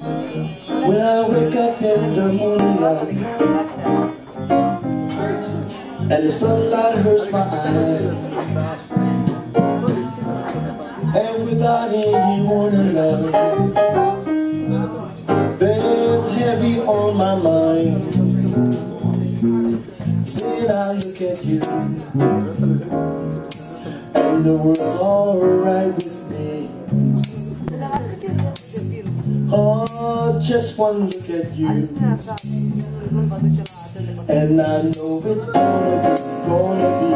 When I wake up in the moonlight And the sunlight hurts my eyes. And without any warning love Bed's heavy on my mind. Then I look at you And the world's alright with me. Oh, just one look at you. And I know it's gonna be, gonna be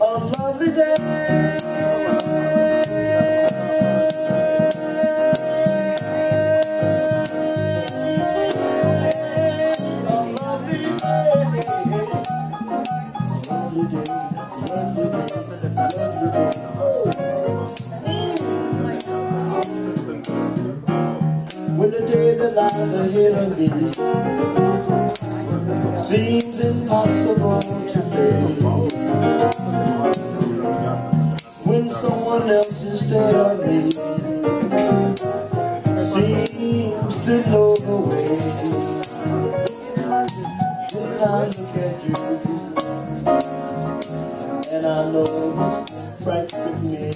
A lovely day When the day that lies ahead of me. Seems impossible to face When someone else instead of me. Seems to know the way Then I look at you And I know it's right with me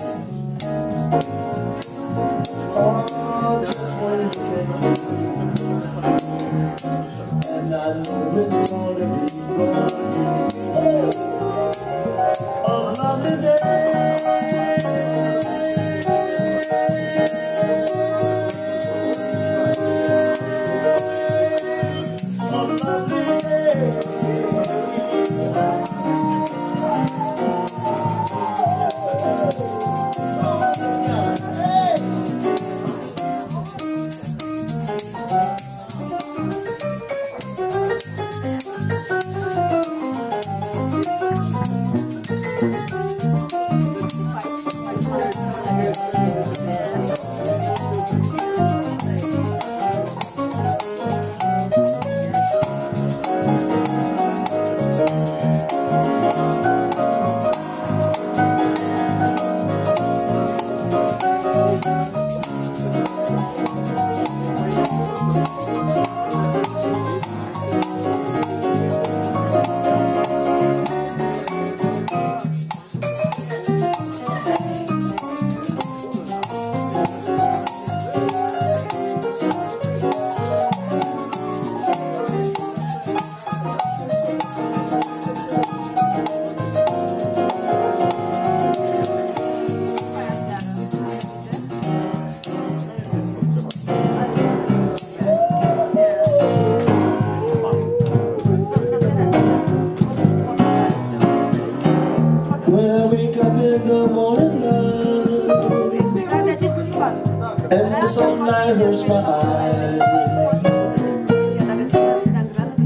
and the sunlight hurts my eyes,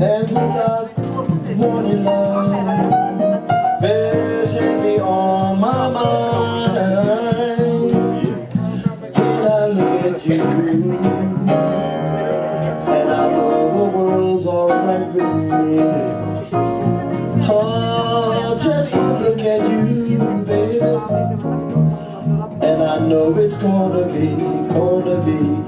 and without warning, love, bears heavy on my mind. I look at you, and I know the world's alright with me. It's gonna be, gonna be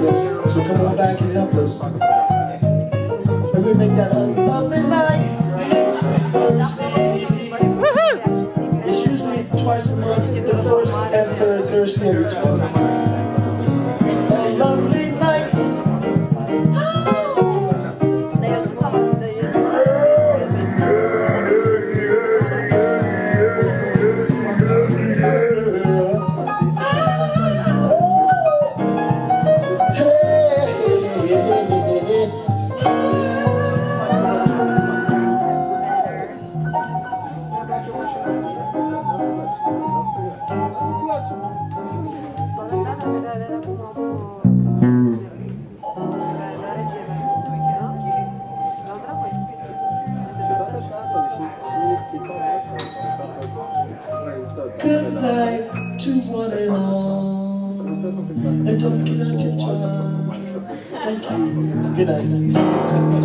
with us. So come on back and help us. And we make that unlovely night next Thursday. It's usually twice a month, the first and third Thursday of each month. Good night.